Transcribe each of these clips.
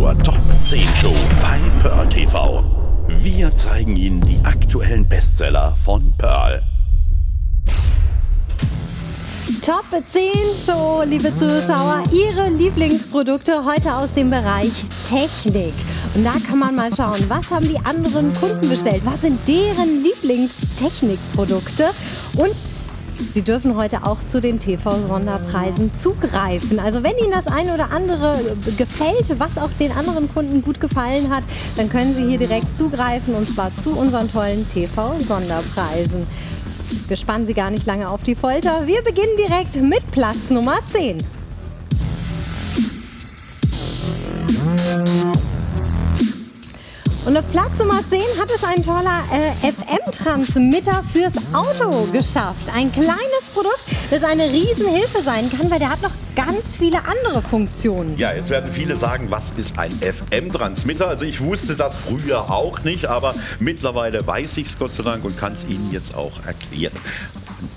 zur Top 10 Show bei Pearl TV. Wir zeigen Ihnen die aktuellen Bestseller von Pearl. Top 10 Show, liebe Zuschauer, Ihre Lieblingsprodukte heute aus dem Bereich Technik. Und da kann man mal schauen, was haben die anderen Kunden bestellt, was sind deren Lieblingstechnikprodukte und Sie dürfen heute auch zu den TV-Sonderpreisen zugreifen. Also wenn Ihnen das eine oder andere gefällt, was auch den anderen Kunden gut gefallen hat, dann können Sie hier direkt zugreifen und zwar zu unseren tollen TV-Sonderpreisen. Wir spannen Sie gar nicht lange auf die Folter. Wir beginnen direkt mit Platz Nummer 10. Auf Platz Nummer 10 hat es ein toller äh, FM-Transmitter fürs Auto geschafft. Ein kleines Produkt, das eine Riesenhilfe sein kann, weil der hat noch ganz viele andere Funktionen. Ja, jetzt werden viele sagen, was ist ein FM-Transmitter? Also ich wusste das früher auch nicht, aber mittlerweile weiß ich es Gott sei Dank und kann es Ihnen jetzt auch erklären.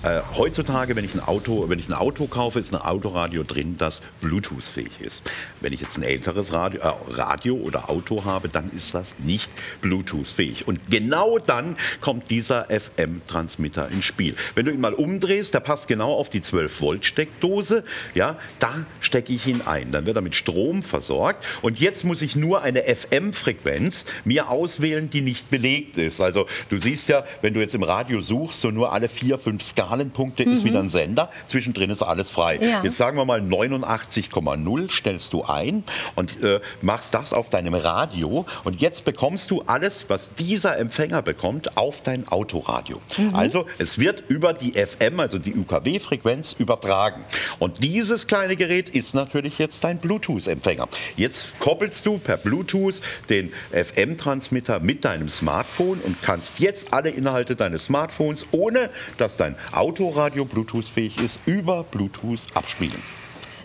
Äh, heutzutage, wenn ich ein Auto, wenn ich ein Auto kaufe, ist ein Autoradio drin, das Bluetooth-fähig ist. Wenn ich jetzt ein älteres Radio, äh, Radio oder Auto habe, dann ist das nicht Bluetooth-fähig. Und genau dann kommt dieser FM-Transmitter ins Spiel. Wenn du ihn mal umdrehst, der passt genau auf die 12-Volt-Steckdose, ja, da stecke ich ihn ein. Dann wird er mit Strom versorgt. Und jetzt muss ich nur eine FM-Frequenz mir auswählen, die nicht belegt ist. Also du siehst ja, wenn du jetzt im Radio suchst, so nur alle vier, fünf Skalenpunkte mhm. ist wieder ein Sender. Zwischendrin ist alles frei. Ja. Jetzt sagen wir mal 89,0 stellst du ein und äh, machst das auf deinem Radio. Und jetzt bekommst du alles, was dieser Empfänger bekommt, auf dein Autoradio. Mhm. Also es wird über die FM, also die UKW-Frequenz, übertragen. Und dieses kleine Gerät ist natürlich jetzt dein Bluetooth-Empfänger. Jetzt koppelst du per Bluetooth den FM-Transmitter mit deinem Smartphone und kannst jetzt alle Inhalte deines Smartphones, ohne dass dein Autoradio Bluetooth-fähig ist, über Bluetooth abspielen.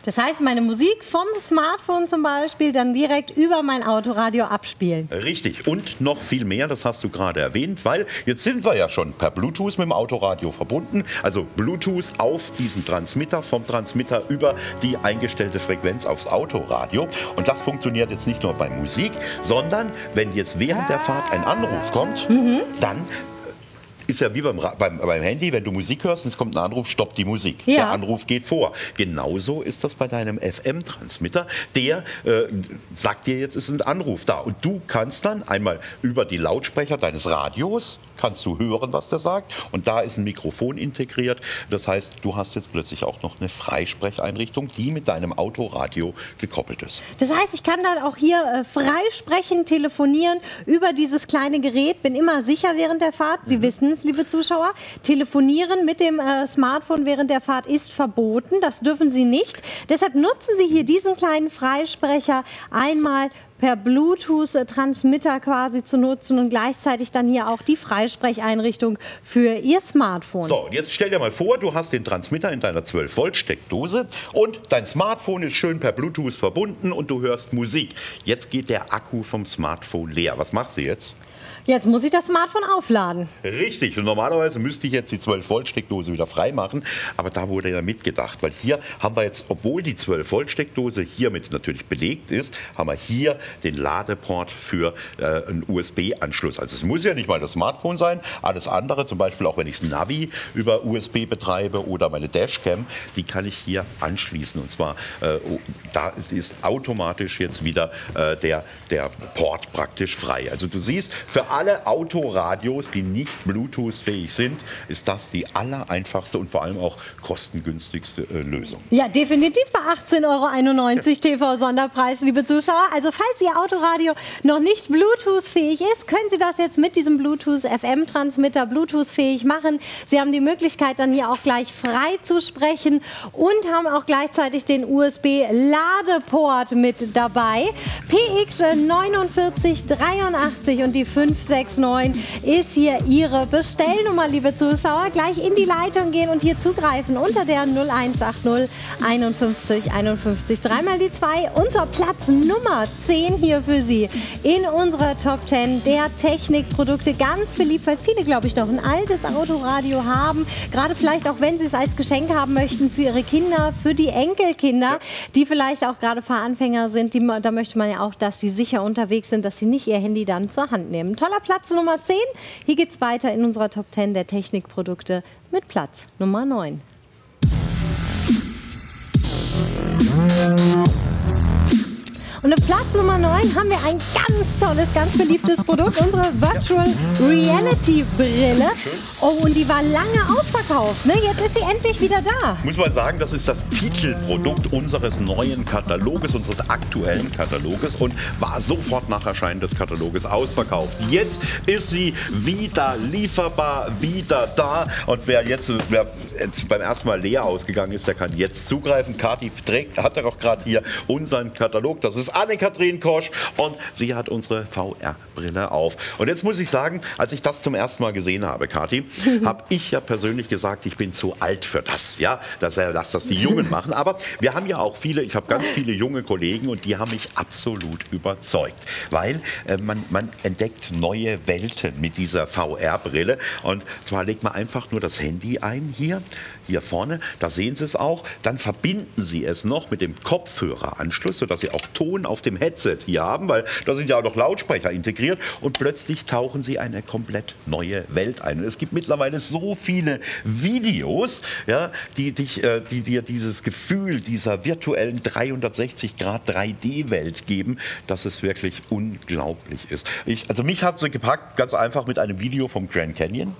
Das heißt, meine Musik vom Smartphone zum Beispiel dann direkt über mein Autoradio abspielen. Richtig. Und noch viel mehr, das hast du gerade erwähnt, weil jetzt sind wir ja schon per Bluetooth mit dem Autoradio verbunden. Also Bluetooth auf diesen Transmitter, vom Transmitter über die eingestellte Frequenz aufs Autoradio. Und das funktioniert jetzt nicht nur bei Musik, sondern wenn jetzt während der Fahrt ein Anruf kommt, mhm. dann ist ja wie beim, beim, beim, Handy, wenn du Musik hörst und es kommt ein Anruf, stoppt die Musik. Ja. Der Anruf geht vor. Genauso ist das bei deinem FM-Transmitter. Der äh, sagt dir, jetzt ist ein Anruf da. Und du kannst dann einmal über die Lautsprecher deines Radios, kannst du hören, was der sagt. Und da ist ein Mikrofon integriert. Das heißt, du hast jetzt plötzlich auch noch eine Freisprecheinrichtung, die mit deinem Autoradio gekoppelt ist. Das heißt, ich kann dann auch hier äh, freisprechen, telefonieren über dieses kleine Gerät, bin immer sicher während der Fahrt. Sie mhm. wissen Übrigens, liebe Zuschauer, telefonieren mit dem äh, Smartphone während der Fahrt ist verboten. Das dürfen Sie nicht. Deshalb nutzen Sie hier diesen kleinen Freisprecher einmal per Bluetooth-Transmitter quasi zu nutzen und gleichzeitig dann hier auch die Freisprecheinrichtung für Ihr Smartphone. So, und jetzt stell dir mal vor, du hast den Transmitter in deiner 12-Volt-Steckdose und dein Smartphone ist schön per Bluetooth verbunden und du hörst Musik. Jetzt geht der Akku vom Smartphone leer. Was machst du jetzt? Jetzt muss ich das Smartphone aufladen. Richtig. Und normalerweise müsste ich jetzt die 12-Volt-Steckdose wieder freimachen. Aber da wurde ja mitgedacht. Weil hier haben wir jetzt, obwohl die 12-Volt-Steckdose hiermit natürlich belegt ist, haben wir hier den Ladeport für äh, einen USB-Anschluss. Also es muss ja nicht mal das Smartphone sein. Alles andere, zum Beispiel auch wenn ich das Navi über USB betreibe oder meine Dashcam, die kann ich hier anschließen. Und zwar, äh, da ist automatisch jetzt wieder äh, der, der Port praktisch frei. Also du siehst, für alle Autoradios, die nicht Bluetooth-fähig sind, ist das die allereinfachste und vor allem auch kostengünstigste äh, Lösung. Ja, definitiv bei 18,91 Euro. TV-Sonderpreis, liebe Zuschauer. Also falls Ihr Autoradio noch nicht Bluetooth-fähig ist, können Sie das jetzt mit diesem Bluetooth-FM-Transmitter Bluetooth-fähig machen. Sie haben die Möglichkeit, dann hier auch gleich frei zu sprechen und haben auch gleichzeitig den USB-Ladeport mit dabei. PX 4983 und die 5 569 ist hier Ihre Bestellnummer, liebe Zuschauer. Gleich in die Leitung gehen und hier zugreifen unter der 0180 51 51. Dreimal die 2. Unser Platz Nummer 10 hier für Sie in unserer Top 10 der Technikprodukte. Ganz beliebt, weil viele, glaube ich, noch ein altes Autoradio haben. Gerade vielleicht auch, wenn Sie es als Geschenk haben möchten für Ihre Kinder, für die Enkelkinder, die vielleicht auch gerade Fahranfänger sind. Die, da möchte man ja auch, dass sie sicher unterwegs sind, dass sie nicht ihr Handy dann zur Hand nehmen. Toller Platz Nummer 10. Hier geht es weiter in unserer Top 10 der Technikprodukte mit Platz Nummer 9. Und auf Platz Nummer 9 haben wir ein ganz tolles, ganz beliebtes Produkt, unsere Virtual Reality Brille. Oh, und die war lange ausverkauft. Ne? Jetzt ist sie endlich wieder da. Muss man sagen, das ist das Titelprodukt unseres neuen Kataloges, unseres aktuellen Kataloges und war sofort nach Erscheinen des Kataloges ausverkauft. Jetzt ist sie wieder lieferbar, wieder da. Und wer jetzt, wer jetzt beim ersten Mal leer ausgegangen ist, der kann jetzt zugreifen. Kati trägt, hat er auch gerade hier unseren Katalog. Das ist ist Anne-Kathrin Kosch und sie hat unsere VR-Brille auf. Und jetzt muss ich sagen, als ich das zum ersten Mal gesehen habe, Kathi, habe ich ja persönlich gesagt, ich bin zu alt für das. Ja, dass, dass das die Jungen machen. Aber wir haben ja auch viele, ich habe ganz viele junge Kollegen und die haben mich absolut überzeugt. Weil äh, man, man entdeckt neue Welten mit dieser VR-Brille. Und zwar legt man einfach nur das Handy ein hier hier vorne, da sehen Sie es auch. Dann verbinden Sie es noch mit dem Kopfhöreranschluss, sodass Sie auch Ton auf dem Headset hier haben, weil da sind ja auch noch Lautsprecher integriert. Und plötzlich tauchen Sie eine komplett neue Welt ein. Und es gibt mittlerweile so viele Videos, ja, die, dich, äh, die dir dieses Gefühl dieser virtuellen 360 Grad 3D-Welt geben, dass es wirklich unglaublich ist. Ich, also mich hat sie gepackt, ganz einfach mit einem Video vom Grand Canyon.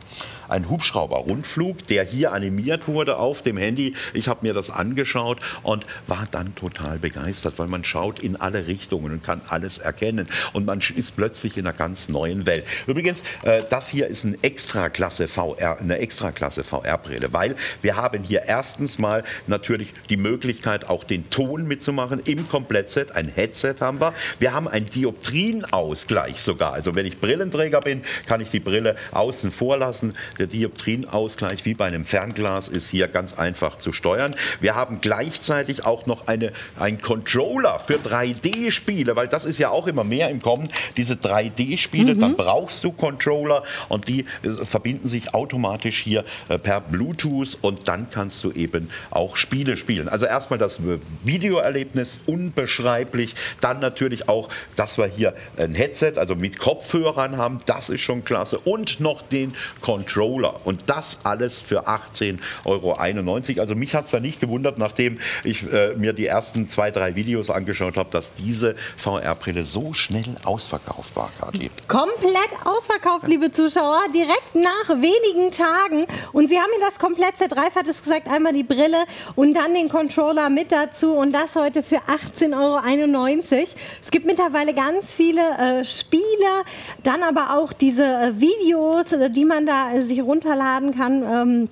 Ein Hubschrauber-Rundflug, der hier animiert wurde wurde auf dem Handy. Ich habe mir das angeschaut und war dann total begeistert, weil man schaut in alle Richtungen und kann alles erkennen. Und man ist plötzlich in einer ganz neuen Welt. Übrigens, äh, das hier ist eine Extraklasse VR, eine Extraklasse VR-Brille, weil wir haben hier erstens mal natürlich die Möglichkeit, auch den Ton mitzumachen im Komplettset. Ein Headset haben wir. Wir haben einen Dioptrienausgleich sogar. Also wenn ich Brillenträger bin, kann ich die Brille außen vor lassen. Der Dioptrienausgleich wie bei einem Fernglas ist hier ganz einfach zu steuern. Wir haben gleichzeitig auch noch eine, einen Controller für 3D-Spiele, weil das ist ja auch immer mehr im Kommen, diese 3D-Spiele, mhm. dann brauchst du Controller und die äh, verbinden sich automatisch hier äh, per Bluetooth und dann kannst du eben auch Spiele spielen. Also erstmal das Videoerlebnis unbeschreiblich, dann natürlich auch, dass wir hier ein Headset, also mit Kopfhörern haben, das ist schon klasse und noch den Controller und das alles für 18 Euro. Also mich hat es da nicht gewundert, nachdem ich äh, mir die ersten zwei, drei Videos angeschaut habe, dass diese VR-Brille so schnell ausverkauft war, Kathi. Komplett ausverkauft, liebe Zuschauer, direkt nach wenigen Tagen. Und Sie haben mir das komplett Dreif hat es gesagt, einmal die Brille und dann den Controller mit dazu und das heute für 18,91 Euro. Es gibt mittlerweile ganz viele äh, Spiele, dann aber auch diese äh, Videos, äh, die man da äh, sich runterladen kann. Ähm,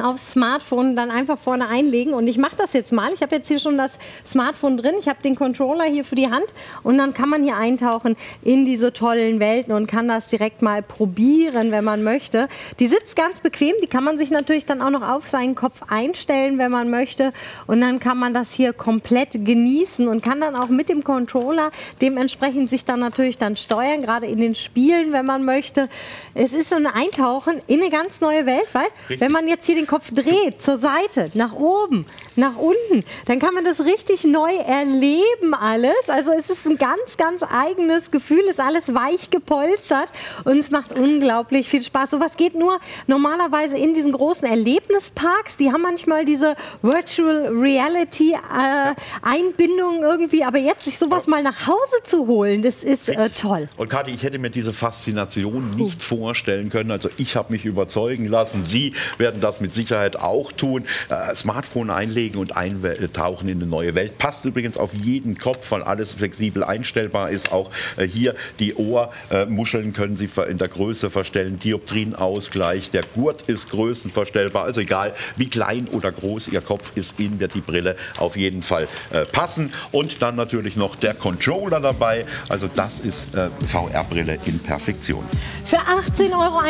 aufs Smartphone dann einfach vorne einlegen. Und ich mache das jetzt mal. Ich habe jetzt hier schon das Smartphone drin. Ich habe den Controller hier für die Hand. Und dann kann man hier eintauchen in diese tollen Welten und kann das direkt mal probieren, wenn man möchte. Die sitzt ganz bequem. Die kann man sich natürlich dann auch noch auf seinen Kopf einstellen, wenn man möchte. Und dann kann man das hier komplett genießen und kann dann auch mit dem Controller dementsprechend sich dann natürlich dann steuern, gerade in den Spielen, wenn man möchte. Es ist so ein Eintauchen in eine ganz neue Welt, weil Richtig. wenn man jetzt hier den den Kopf dreht, zur Seite, nach oben, nach unten, dann kann man das richtig neu erleben alles. Also es ist ein ganz, ganz eigenes Gefühl, ist alles weich gepolstert und es macht unglaublich viel Spaß. Sowas geht nur normalerweise in diesen großen Erlebnisparks. Die haben manchmal diese Virtual Reality äh, Einbindung irgendwie, aber jetzt sich sowas mal nach Hause zu holen, das ist äh, toll. Und Kathi, ich hätte mir diese Faszination nicht vorstellen können. Also ich habe mich überzeugen lassen. Sie werden das mit mit Sicherheit auch tun. Äh, Smartphone einlegen und eintauchen in eine neue Welt. Passt übrigens auf jeden Kopf, weil alles flexibel einstellbar ist. Auch äh, hier die Ohrmuscheln können Sie in der Größe verstellen. Dioptrienausgleich. Der Gurt ist größenverstellbar. Also egal, wie klein oder groß Ihr Kopf ist, Ihnen wird die Brille auf jeden Fall äh, passen. Und dann natürlich noch der Controller dabei. Also das ist äh, VR-Brille in Perfektion. Für 18,91 Euro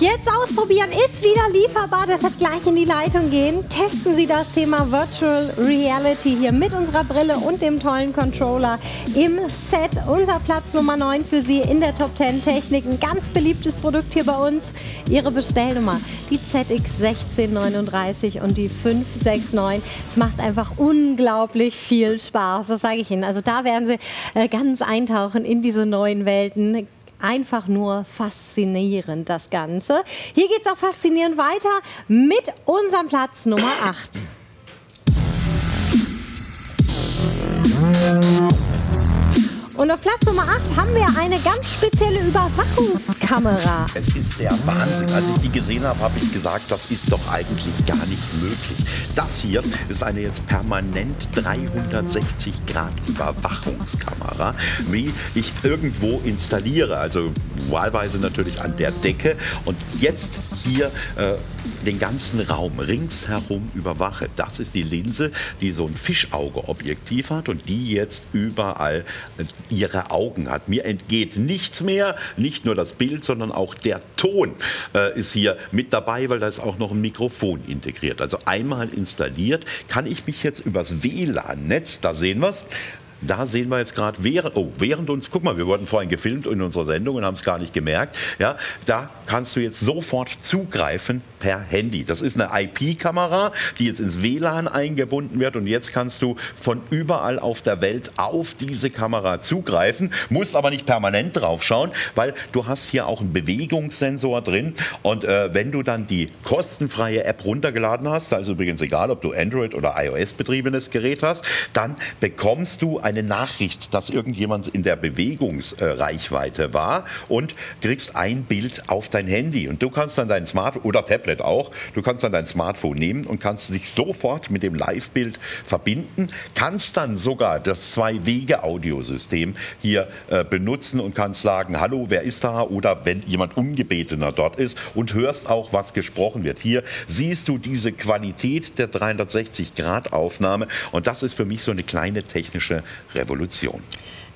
jetzt ausprobieren, ist wieder lieferbar. Deshalb gleich in die Leitung gehen. Testen Sie das Thema Virtual Reality hier mit unserer Brille und dem tollen Controller im Set. Unser Platz Nummer 9 für Sie in der Top 10 Technik. Ein ganz beliebtes Produkt hier bei uns. Ihre Bestellnummer, die ZX1639 und die 569. Es macht einfach unglaublich viel Spaß, das sage ich Ihnen. Also da werden Sie äh, ganz eintauchen in diese neuen Welten einfach nur faszinierend, das Ganze. Hier geht es auch faszinierend weiter mit unserem Platz Nummer 8. Und auf Platz Nummer 8 haben wir eine ganz spezielle Überwachungskamera. Es ist der Wahnsinn. Als ich die gesehen habe, habe ich gesagt, das ist doch eigentlich gar nicht möglich. Das hier ist eine jetzt permanent 360 Grad Überwachungskamera, wie ich irgendwo installiere. Also wahlweise natürlich an der Decke. Und jetzt hier äh, den ganzen Raum ringsherum überwache. Das ist die Linse, die so ein Fischauge-Objektiv hat und die jetzt überall äh, ihre Augen hat. Mir entgeht nichts mehr, nicht nur das Bild, sondern auch der Ton äh, ist hier mit dabei, weil da ist auch noch ein Mikrofon integriert. Also einmal installiert, kann ich mich jetzt übers WLAN-Netz, da sehen wir es, da sehen wir jetzt gerade, während, oh, während uns, guck mal, wir wurden vorhin gefilmt in unserer Sendung und haben es gar nicht gemerkt. Ja, da kannst du jetzt sofort zugreifen per Handy. Das ist eine IP-Kamera, die jetzt ins WLAN eingebunden wird und jetzt kannst du von überall auf der Welt auf diese Kamera zugreifen, musst aber nicht permanent drauf schauen, weil du hast hier auch einen Bewegungssensor drin und äh, wenn du dann die kostenfreie App runtergeladen hast, da ist übrigens egal, ob du Android oder iOS betriebenes Gerät hast, dann bekommst du eine Nachricht, dass irgendjemand in der Bewegungsreichweite war und kriegst ein Bild auf dein Handy und du kannst dann dein Smartphone oder Tablet auch. Du kannst dann dein Smartphone nehmen und kannst dich sofort mit dem Live-Bild verbinden, kannst dann sogar das Zwei-Wege-Audiosystem hier äh, benutzen und kannst sagen, hallo, wer ist da? Oder wenn jemand Ungebetener dort ist und hörst auch, was gesprochen wird. Hier siehst du diese Qualität der 360-Grad-Aufnahme und das ist für mich so eine kleine technische Revolution.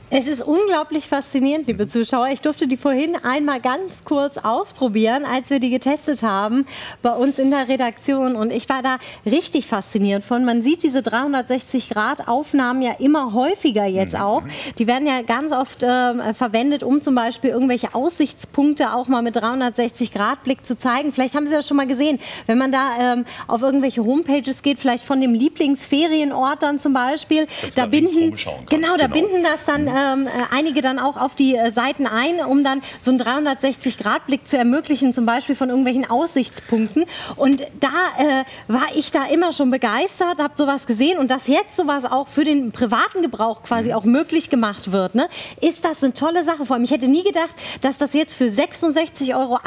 Es ist unglaublich faszinierend, liebe Zuschauer. Ich durfte die vorhin einmal ganz kurz ausprobieren, als wir die getestet haben bei uns in der Redaktion. Und ich war da richtig fasziniert von. Man sieht diese 360-Grad-Aufnahmen ja immer häufiger jetzt mhm. auch. Die werden ja ganz oft äh, verwendet, um zum Beispiel irgendwelche Aussichtspunkte auch mal mit 360-Grad-Blick zu zeigen. Vielleicht haben Sie das schon mal gesehen, wenn man da ähm, auf irgendwelche Homepages geht, vielleicht von dem Lieblingsferienort dann zum Beispiel. Da binden, genau, genau, da binden das dann ähm, äh, einige dann auch auf die äh, Seiten ein, um dann so einen 360-Grad-Blick zu ermöglichen, zum Beispiel von irgendwelchen Aussichtspunkten. Und da äh, war ich da immer schon begeistert, habe sowas gesehen und dass jetzt sowas auch für den privaten Gebrauch quasi auch möglich gemacht wird, ne, ist das eine tolle Sache. Vor allem, ich hätte nie gedacht, dass das jetzt für 66,41 Euro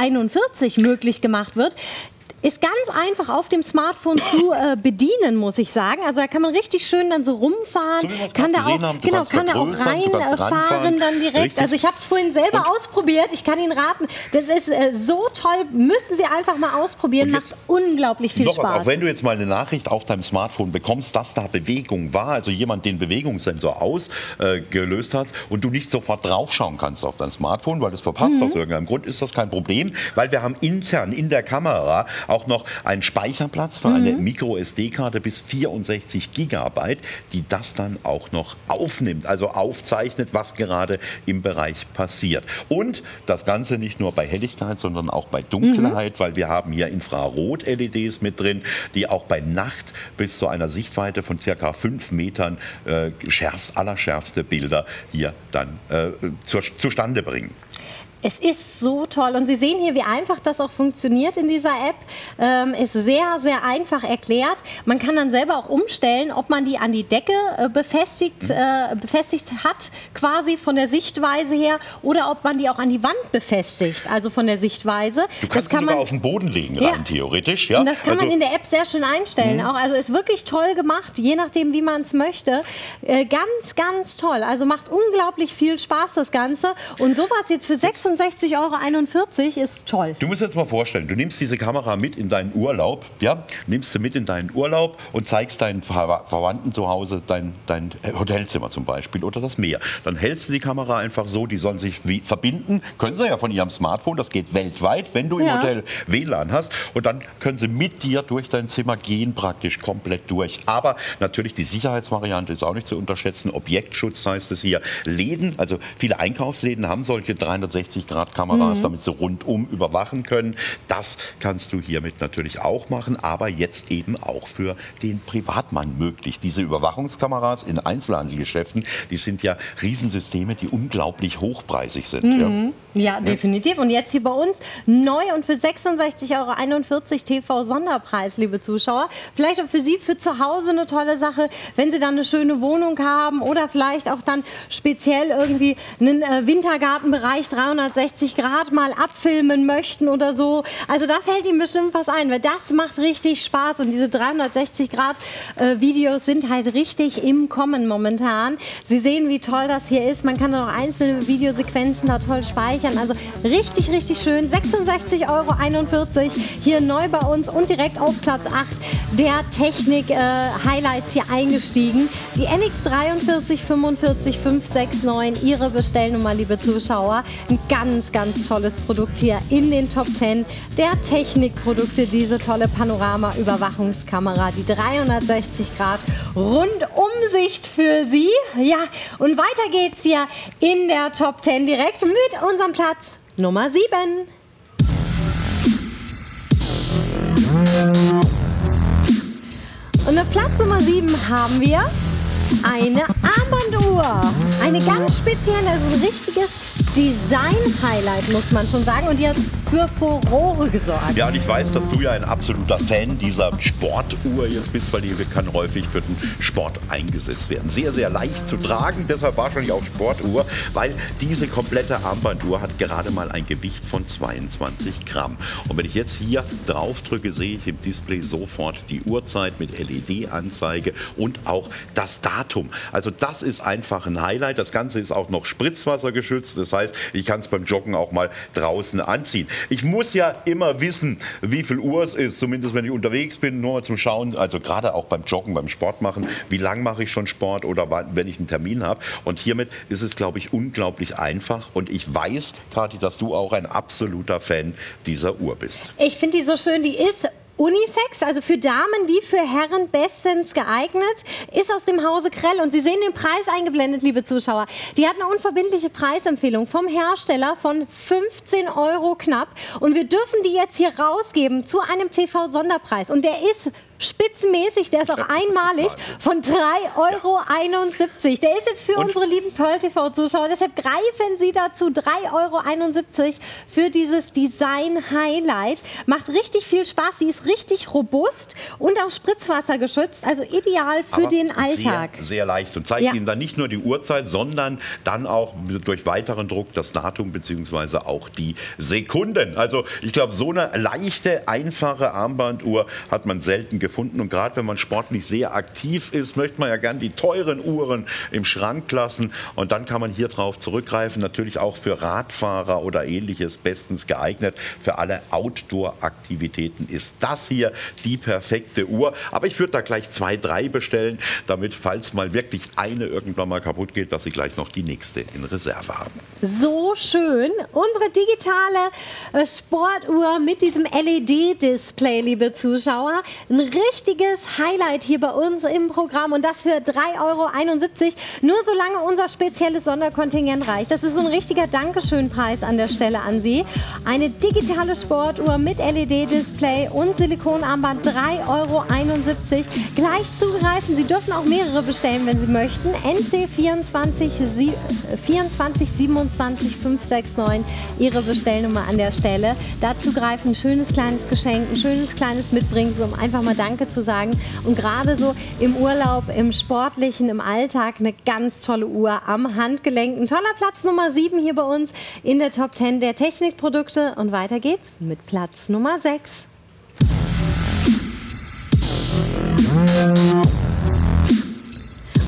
möglich gemacht wird ist ganz einfach auf dem Smartphone zu äh, bedienen, muss ich sagen. Also da kann man richtig schön dann so rumfahren, so kann da auch, haben, genau, kann da auch reinfahren dann direkt. Richtig. Also ich habe es vorhin selber Und ausprobiert. Ich kann Ihnen raten, das ist äh, so toll. Müssen Sie einfach mal ausprobieren. Macht unglaublich viel Spaß. Was, auch wenn du jetzt mal eine Nachricht auf deinem Smartphone bekommst, dass da Bewegung war, also jemand den Bewegungssensor ausgelöst äh, hat und du nicht sofort draufschauen kannst auf dein Smartphone, weil es verpasst mhm. aus irgendeinem Grund, ist das kein Problem, weil wir haben intern in der Kamera auch noch einen Speicherplatz für mhm. eine Micro-SD-Karte bis 64 Gigabyte, die das dann auch noch aufnimmt, also aufzeichnet, was gerade im Bereich passiert. Und das Ganze nicht nur bei Helligkeit, sondern auch bei Dunkelheit, mhm. weil wir haben hier Infrarot-LEDs mit drin, die auch bei Nacht bis zu einer Sichtweite von circa 5 Metern äh, schärfst, allerschärfste Bilder hier dann äh, zur, zustande bringen. Es ist so toll und Sie sehen hier, wie einfach das auch funktioniert in dieser App. Ähm, ist sehr, sehr einfach erklärt. Man kann dann selber auch umstellen, ob man die an die Decke äh, befestigt, mhm. äh, befestigt hat, quasi von der Sichtweise her, oder ob man die auch an die Wand befestigt, also von der Sichtweise. Du kannst das kann man auf den Boden legen, ja. rein theoretisch. Ja? Und das kann also, man in der App sehr schön einstellen. Mhm. Auch. Also ist wirklich toll gemacht, je nachdem, wie man es möchte. Äh, ganz, ganz toll. Also macht unglaublich viel Spaß, das Ganze. Und sowas jetzt für 6 66,41 Euro ist toll. Du musst jetzt mal vorstellen, du nimmst diese Kamera mit in deinen Urlaub, ja, nimmst sie mit in deinen Urlaub und zeigst deinen Verwandten zu Hause dein, dein Hotelzimmer zum Beispiel oder das Meer. Dann hältst du die Kamera einfach so, die sollen sich wie verbinden, können sie ja von ihrem Smartphone, das geht weltweit, wenn du im ja. Hotel WLAN hast und dann können sie mit dir durch dein Zimmer gehen, praktisch komplett durch. Aber natürlich die Sicherheitsvariante ist auch nicht zu unterschätzen. Objektschutz heißt es hier. Läden, also viele Einkaufsläden haben solche 360 360-Grad-Kameras, mhm. damit sie rundum überwachen können. Das kannst du hiermit natürlich auch machen, aber jetzt eben auch für den Privatmann möglich. Diese Überwachungskameras in Einzelhandelgeschäften, die sind ja Riesensysteme, die unglaublich hochpreisig sind. Mhm. Ja. ja. definitiv. Und jetzt hier bei uns neu und für 66,41 Euro TV-Sonderpreis, liebe Zuschauer. Vielleicht auch für Sie für zu Hause eine tolle Sache, wenn Sie dann eine schöne Wohnung haben oder vielleicht auch dann speziell irgendwie einen äh, Wintergartenbereich 300 360 Grad mal abfilmen möchten oder so. Also da fällt Ihnen bestimmt was ein, weil das macht richtig Spaß und diese 360 Grad äh, Videos sind halt richtig im Kommen momentan. Sie sehen, wie toll das hier ist. Man kann auch einzelne Videosequenzen da toll speichern. Also richtig, richtig schön. 66,41 Euro hier neu bei uns und direkt auf Platz 8 der Technik-Highlights äh, hier eingestiegen. Die NX 43 45 569, Ihre Bestellnummer, liebe Zuschauer. Ein ganz, ganz tolles Produkt hier in den Top 10 der Technikprodukte. Diese tolle Panorama-Überwachungskamera, die 360 Grad Rundumsicht für Sie. Ja, und weiter geht's hier in der Top 10 direkt mit unserem Platz Nummer 7. Und auf Platz Nummer 7 haben wir eine Armbanduhr. Eine ganz spezielle, also ein richtiges Design-Highlight, muss man schon sagen. Und hat für Furore gesorgt. Ja, und ich weiß, dass du ja ein absoluter Fan dieser Sportuhr jetzt bist, weil die kann häufig für den Sport eingesetzt werden. Sehr, sehr leicht zu tragen, deshalb wahrscheinlich auch Sportuhr, weil diese komplette Armbanduhr hat gerade mal ein Gewicht von 22 Gramm. Und wenn ich jetzt hier drauf drücke, sehe ich im Display sofort die Uhrzeit mit LED-Anzeige und auch das Datum. Also das ist einfach ein Highlight. Das Ganze ist auch noch spritzwassergeschützt. Das heißt, ich kann es beim Joggen auch mal draußen anziehen. Ich muss ja immer wissen, wie viel Uhr es ist, zumindest wenn ich unterwegs bin, nur mal zum Schauen, also gerade auch beim Joggen, beim Sport machen, wie lange mache ich schon Sport oder wenn ich einen Termin habe. Und hiermit ist es, glaube ich, unglaublich einfach. Und ich weiß, Kathi, dass du auch ein absoluter Fan dieser Uhr bist. Ich finde die so schön. Die ist Unisex, also für Damen wie für Herren bestens geeignet, ist aus dem Hause Krell. Und Sie sehen den Preis eingeblendet, liebe Zuschauer. Die hat eine unverbindliche Preisempfehlung vom Hersteller von 15 Euro knapp. Und wir dürfen die jetzt hier rausgeben zu einem TV-Sonderpreis. Und der ist spitzenmäßig, der ist auch einmalig von 3,71 Euro. Der ist jetzt für Und unsere lieben Pearl TV-Zuschauer. Deshalb greifen Sie dazu 3,71 Euro für dieses Design-Highlight. Macht richtig viel Spaß. Sie ist richtig robust und auch Spritzwasser geschützt. Also ideal für Aber den Alltag. Sehr, sehr leicht und zeigt ja. Ihnen dann nicht nur die Uhrzeit, sondern dann auch durch weiteren Druck das Datum bzw. auch die Sekunden. Also ich glaube, so eine leichte, einfache Armbanduhr hat man selten gefunden. Und gerade wenn man sportlich sehr aktiv ist, möchte man ja gern die teuren Uhren im Schrank lassen. Und dann kann man hier drauf zurückgreifen. Natürlich auch für Radfahrer oder ähnliches bestens geeignet. Für alle Outdoor-Aktivitäten ist das das hier die perfekte Uhr. Aber ich würde da gleich zwei, drei bestellen, damit, falls mal wirklich eine irgendwann mal kaputt geht, dass Sie gleich noch die nächste in Reserve haben. So schön. Unsere digitale äh, Sportuhr mit diesem LED-Display, liebe Zuschauer. Ein richtiges Highlight hier bei uns im Programm und das für 3,71 Euro. Nur solange unser spezielles Sonderkontingent reicht. Das ist so ein richtiger Dankeschön-Preis an der Stelle an Sie. Eine digitale Sportuhr mit LED-Display und Silikonarmband 3,71 Euro. Gleich zugreifen. Sie dürfen auch mehrere bestellen, wenn Sie möchten. NC 24, 24 27 569 Ihre Bestellnummer an der Stelle. Dazu greifen schönes kleines Geschenk, ein schönes kleines Mitbringsel, um einfach mal Danke zu sagen. Und gerade so im Urlaub, im Sportlichen, im Alltag eine ganz tolle Uhr am Handgelenk. Ein toller Platz Nummer 7 hier bei uns in der Top 10 der Technikprodukte. Und weiter geht's mit Platz Nummer 6.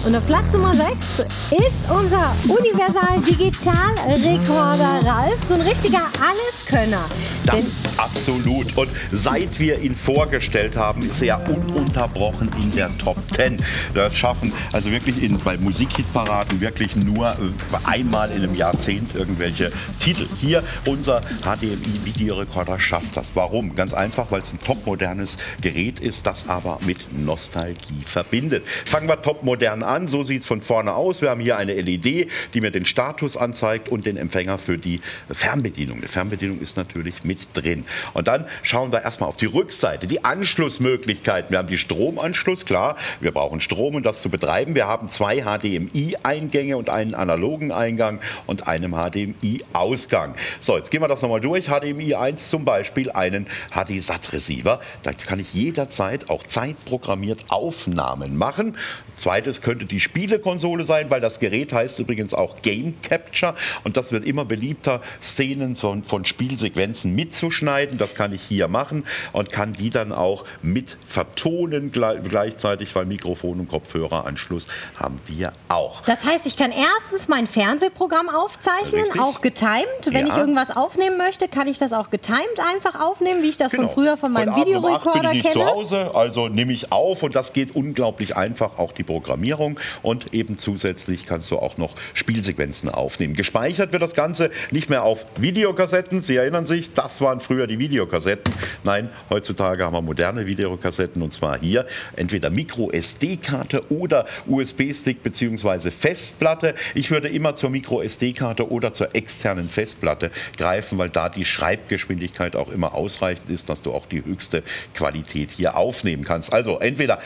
Und auf Platz Nummer 6 ist unser Universal Digital Rekorder Ralf. So ein richtiger Alleskönner. Das absolut. Und seit wir ihn vorgestellt haben, ist er ununterbrochen in der Top 10. Das schaffen also wirklich in, bei Musikhitparaden wirklich nur äh, einmal in einem Jahrzehnt irgendwelche Titel. Hier unser HDMI-Videorekorder schafft das. Warum? Ganz einfach, weil es ein topmodernes Gerät ist, das aber mit Nostalgie verbindet. Fangen wir topmodern an. So sieht es von vorne aus. Wir haben hier eine LED, die mir den Status anzeigt und den Empfänger für die Fernbedienung. Die Fernbedienung ist natürlich mit drin. Und dann schauen wir erstmal auf die Rückseite, die Anschlussmöglichkeiten. Wir haben die Stromanschluss, klar, wir brauchen Strom, um das zu betreiben. Wir haben zwei HDMI-Eingänge und einen analogen Eingang und einen HDMI-Ausgang. So, jetzt gehen wir das nochmal durch. HDMI 1 zum Beispiel einen HD-SAT-Receiver. Da kann ich jederzeit auch zeitprogrammiert Aufnahmen machen. Zweites könnte die Spielekonsole sein, weil das Gerät heißt übrigens auch Game Capture und das wird immer beliebter, Szenen von, von Spielsequenzen mitzuschneiden. Das kann ich hier machen und kann die dann auch mit vertonen gleichzeitig, weil Mikrofon und Kopfhöreranschluss haben wir auch. Das heißt, ich kann erstens mein Fernsehprogramm aufzeichnen, Richtig. auch getimed. Wenn ja. ich irgendwas aufnehmen möchte, kann ich das auch getimed einfach aufnehmen, wie ich das genau. von früher von meinem Videorekorder kenne. Ich zu Hause, also nehme ich auf und das geht unglaublich einfach, auch die Programmierung und eben zusätzlich kannst du auch noch Spielsequenzen aufnehmen. Gespeichert wird das Ganze nicht mehr auf Videokassetten. Sie erinnern sich, das waren früher die Videokassetten. Nein, heutzutage haben wir moderne Videokassetten und zwar hier entweder Micro SD-Karte oder USB-Stick bzw. Festplatte. Ich würde immer zur Micro SD-Karte oder zur externen Festplatte greifen, weil da die Schreibgeschwindigkeit auch immer ausreichend ist, dass du auch die höchste Qualität hier aufnehmen kannst. Also entweder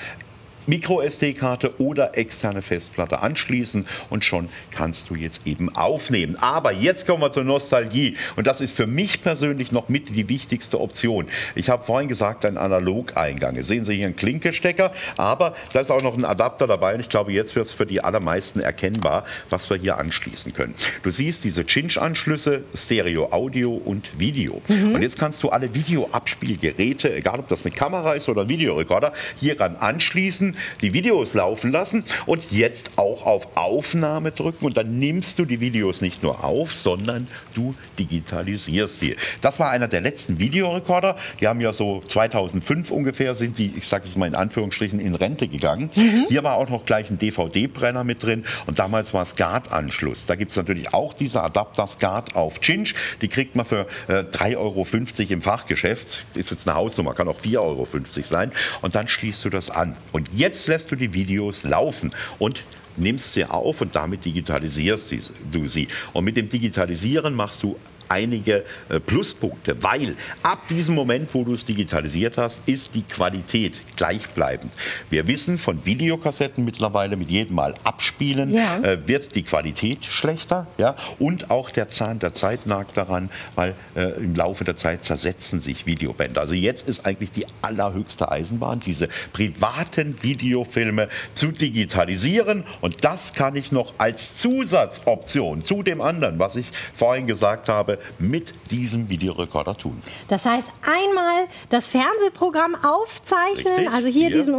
Micro-SD-Karte oder externe Festplatte anschließen und schon kannst du jetzt eben aufnehmen. Aber jetzt kommen wir zur Nostalgie und das ist für mich persönlich noch mit die wichtigste Option. Ich habe vorhin gesagt, ein Analogeingang. Sehen Sie hier einen Klinkestecker, aber da ist auch noch ein Adapter dabei und ich glaube, jetzt wird es für die allermeisten erkennbar, was wir hier anschließen können. Du siehst diese Cinch-Anschlüsse, Stereo, Audio und Video. Mhm. Und jetzt kannst du alle Videoabspielgeräte, egal ob das eine Kamera ist oder ein Videorekorder, hieran anschließen die Videos laufen lassen und jetzt auch auf Aufnahme drücken und dann nimmst du die Videos nicht nur auf, sondern du digitalisierst die. Das war einer der letzten Videorekorder. Die haben ja so 2005 ungefähr sind die, ich sage es mal in Anführungsstrichen, in Rente gegangen. Mhm. Hier war auch noch gleich ein DVD-Brenner mit drin und damals war SCART-Anschluss. Da gibt es natürlich auch diese Adapter SCART auf Cinch. Die kriegt man für äh, 3,50 Euro im Fachgeschäft. Ist jetzt eine Hausnummer, kann auch 4,50 Euro sein. Und dann schließt du das an. Und jetzt Jetzt lässt du die Videos laufen und nimmst sie auf und damit digitalisierst du sie. Und mit dem Digitalisieren machst du einige äh, Pluspunkte, weil ab diesem Moment, wo du es digitalisiert hast, ist die Qualität gleichbleibend. Wir wissen von Videokassetten mittlerweile mit jedem Mal abspielen, ja. äh, wird die Qualität schlechter ja? und auch der Zahn der Zeit nagt daran, weil äh, im Laufe der Zeit zersetzen sich Videobänder. Also jetzt ist eigentlich die allerhöchste Eisenbahn, diese privaten Videofilme zu digitalisieren und das kann ich noch als Zusatzoption zu dem anderen, was ich vorhin gesagt habe, mit diesem Videorekorder tun. Das heißt, einmal das Fernsehprogramm aufzeichnen, Richtig, also hier, hier. diesen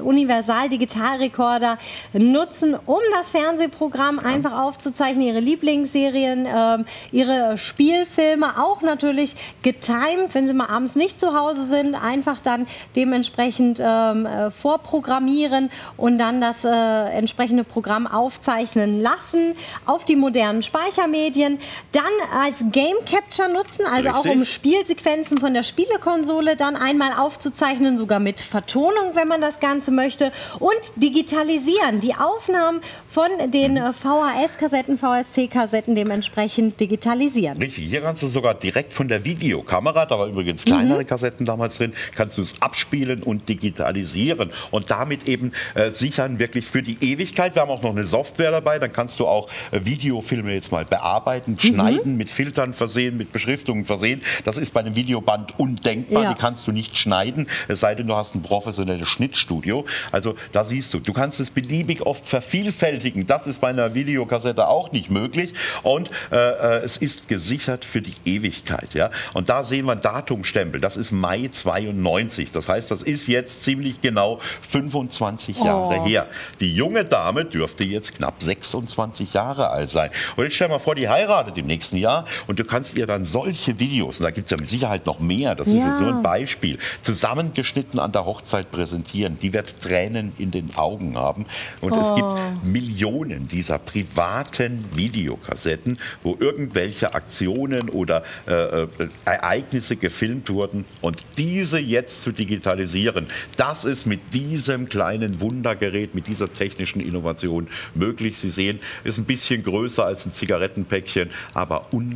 Universal-Digitalrekorder nutzen, um das Fernsehprogramm ja. einfach aufzuzeichnen, ihre Lieblingsserien, äh, ihre Spielfilme, auch natürlich getimed, wenn sie mal abends nicht zu Hause sind, einfach dann dementsprechend ähm, äh, vorprogrammieren und dann das äh, entsprechende Programm aufzeichnen lassen auf die modernen Speichermedien. Dann als Game Capture nutzen, also Richtig. auch um Spielsequenzen von der Spielekonsole dann einmal aufzuzeichnen, sogar mit Vertonung, wenn man das Ganze möchte. Und digitalisieren, die Aufnahmen von den mhm. VHS-Kassetten, VSC-Kassetten dementsprechend digitalisieren. Richtig, hier kannst du sogar direkt von der Videokamera, da war übrigens kleinere mhm. Kassetten damals drin, kannst du es abspielen und digitalisieren und damit eben äh, sichern wirklich für die Ewigkeit. Wir haben auch noch eine Software dabei, dann kannst du auch äh, Videofilme jetzt mal bearbeiten, mhm. schneiden, mit Filtern versehen, mit Beschriftungen versehen. Das ist bei einem Videoband undenkbar, ja. die kannst du nicht schneiden, es sei denn, du hast ein professionelles Schnittstudio. Also da siehst du, du kannst es beliebig oft vervielfältigen. Das ist bei einer Videokassette auch nicht möglich und äh, äh es ist gesichert für die Ewigkeit. Ja? Und da sehen wir ein Datumstempel, das ist Mai 92. Das heißt, das ist jetzt ziemlich genau 25 Jahre oh. her. Die junge Dame dürfte jetzt knapp 26 Jahre alt sein. Und jetzt stell mal vor, die heiratet im nächsten Jahr und du kannst ihr dann solche Videos, und da gibt es ja mit Sicherheit noch mehr, das ja. ist jetzt so ein Beispiel, zusammengeschnitten an der Hochzeit präsentieren. Die wird Tränen in den Augen haben. Und oh. es gibt oh. Millionen dieser privaten Videokassetten, wo irgendwelche Aktionen oder äh, äh, Ereignisse gefilmt wurden. Und diese jetzt zu digitalisieren, das ist mit diesem kleinen Wundergerät, mit dieser technischen Innovation möglich. Sie sehen, ist ein bisschen größer als ein Zigarettenpäckchen, aber unglaublich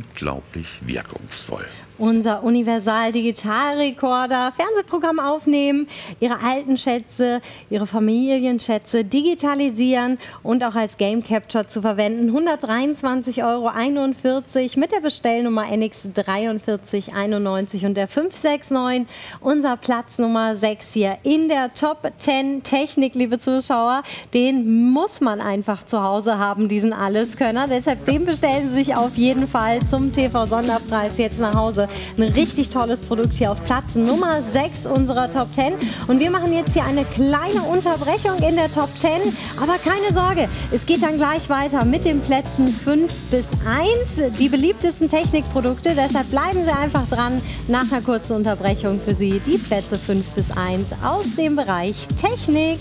wirkungsvoll unser Universal-Digitalrekorder, Fernsehprogramm aufnehmen, ihre alten Schätze, ihre Familienschätze digitalisisieren und auch als Game Capture zu verwenden. 123,41 Euro mit der Bestellnummer NX4391 und der 569. Unser Platz Nummer 6 hier in der Top 10 Technik, liebe Zuschauer. Den muss man einfach zu Hause haben, diesen Alleskönner. Deshalb den bestellen Sie sich auf jeden Fall zum TV-Sonderpreis jetzt nach Hause. Ein richtig tolles Produkt hier auf Platz Nummer 6 unserer Top 10. Und wir machen jetzt hier eine kleine Unterbrechung in der Top 10. Aber keine Sorge, es geht dann gleich weiter mit den Plätzen 5 bis 1. Die beliebtesten Technikprodukte. Deshalb bleiben Sie einfach dran. Nach einer kurzen Unterbrechung für Sie die Plätze 5 bis 1 aus dem Bereich Technik.